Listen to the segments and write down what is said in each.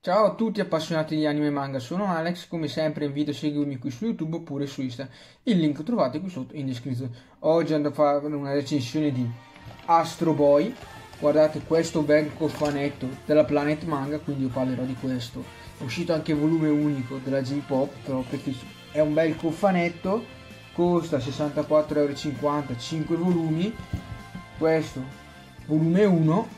Ciao a tutti appassionati di anime e manga, sono Alex, come sempre invito a seguirmi qui su YouTube oppure su Insta, il link trovate qui sotto in descrizione. Oggi andrò a fare una recensione di Astro Boy, guardate questo bel cofanetto della Planet Manga, quindi io parlerò di questo. È uscito anche volume unico della J-Pop, però preferisco. È un bel cofanetto, costa 64,50€, 5 volumi, questo volume 1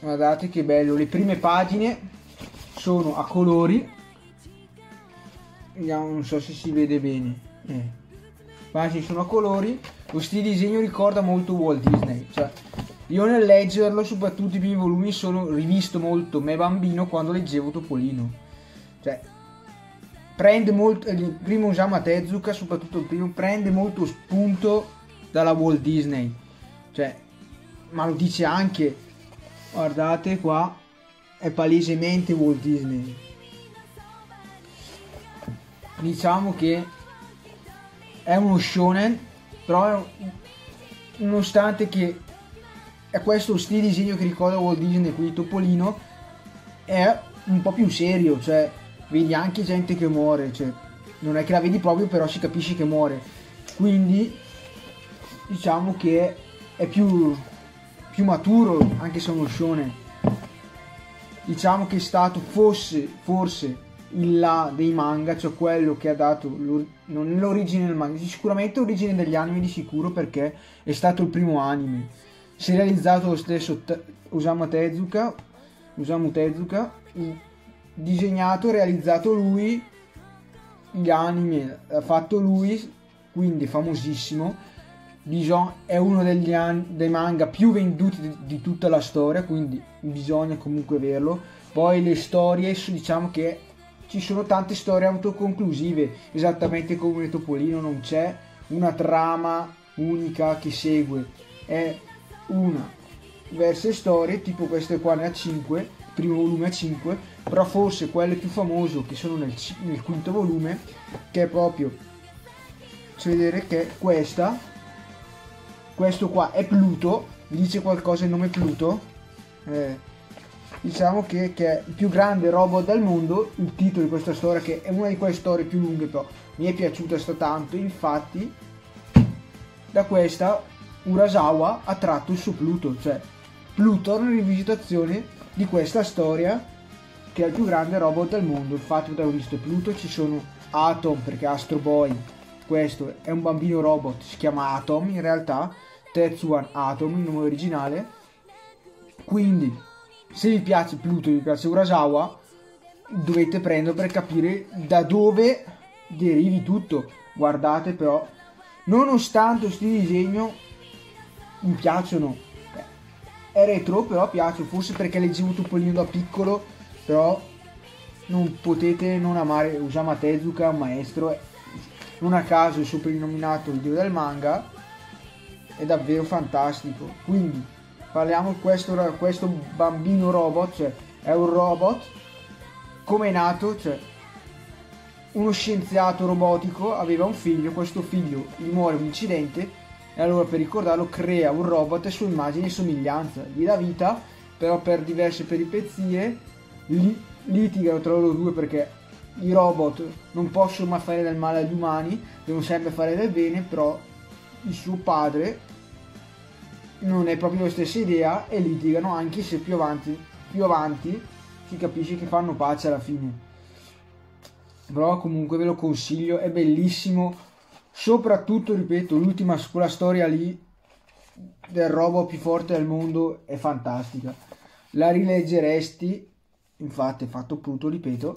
guardate che bello le prime pagine sono a colori vediamo non so se si vede bene eh. pagine sono a colori di disegno ricorda molto Walt Disney cioè io nel leggerlo soprattutto i primi volumi sono rivisto molto me bambino quando leggevo Topolino. Cioè prende molto il primo Usama Tezuka soprattutto il primo prende molto spunto dalla Walt Disney. Cioè ma lo dice anche guardate qua è palesemente Walt Disney. Diciamo che è uno shonen però è un- nonostante che è questo stile di disegno che ricorda Walt Disney qui Topolino è un po' più serio cioè vedi anche gente che muore cioè non è che la vedi proprio però si capisce che muore. Quindi diciamo che è più più maturo anche se è uno shonen. Diciamo che è stato fosse forse il là dei manga cioè quello che ha dato non l'origine del manga sicuramente l'origine degli anime di sicuro perché è stato il primo anime si è realizzato lo stesso Te- Osamu Tezuka Osamu Tezuka disegnato e realizzato lui gli anime ha fatto lui quindi famosissimo Bison è uno degli an- dei manga più venduti di, di tutta la storia, quindi bisogna comunque averlo. Poi le storie, diciamo che ci sono tante storie autoconclusive, esattamente come Topolino, non c'è una trama unica che segue, è una diverse storie, tipo queste qua ne ha 5, primo volume a 5, però forse quelle più famose che sono nel, nel quinto volume, che è proprio, faccio vedere che questa, questo qua è Pluto, vi dice qualcosa il nome Pluto? Eh, diciamo che, che è il più grande robot del mondo, il titolo di questa storia che è una di quelle storie più lunghe però mi è piaciuta sta tanto, infatti da questa Urasawa ha tratto il suo Pluto, cioè Pluto è una rivisitazione di questa storia che è il più grande robot del mondo, infatti ho visto Pluto ci sono Atom perché Astro Boy questo è un bambino robot, si chiama Atom in realtà, Tetsuan Atom, il nome originale. Quindi, se vi piace Pluto e vi piace Urasawa, dovete prenderlo per capire da dove derivi tutto. Guardate però, nonostante questi disegno mi piacciono. È retro, però piace, forse perché leggevo Topolino da piccolo, però non potete non amare Usama Tezuka, un maestro, non a caso il soprannominato il dio del manga. È davvero fantastico. Quindi parliamo di questo, questo bambino robot cioè è un robot. Come è nato? Cioè uno scienziato robotico aveva un figlio questo figlio gli muore un incidente e allora per ricordarlo crea un robot a sua immagine e somiglianza gli dà vita però per diverse peripezie li- litigano tra loro due perché i robot non possono mai fare del male agli umani, devono sempre fare del bene, però il suo padre non è proprio la stessa idea e litigano anche se più avanti, più avanti si capisce che fanno pace alla fine. Però comunque ve lo consiglio, è bellissimo, soprattutto ripeto, l'ultima quella storia lì del robot più forte del mondo è fantastica. La rileggeresti, infatti fatto appunto, ripeto,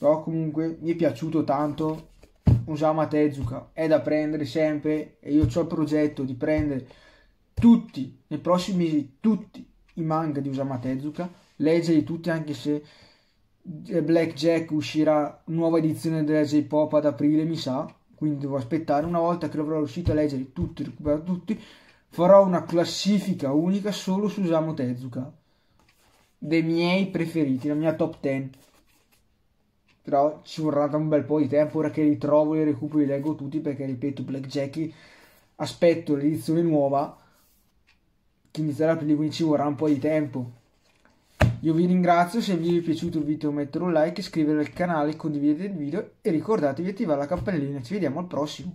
però comunque mi è piaciuto tanto Usama Tezuka è da prendere sempre e io ho il progetto di prendere tutti nei prossimi mesi tutti i manga di Usama Tezuka leggerli tutti anche se Black Jack uscirà nuova edizione della J-Pop ad aprile mi sa quindi devo aspettare una volta che l'avrò riuscito a leggere tutti recuperare tutti farò una classifica unica solo su Usama Tezuka. Dei miei preferiti la mia top 10 però ci vorrà da un bel po' di tempo ora che li trovo, li recupero, li leggo tutti perché ripeto Black Jackie aspetto l'edizione nuova che inizierà per lì quindi ci vorrà un po' di tempo io vi ringrazio, se vi è piaciuto il video mettere un like, iscrivetevi al canale, condividete il video e ricordatevi di attivare la campanellina. Ci vediamo al prossimo.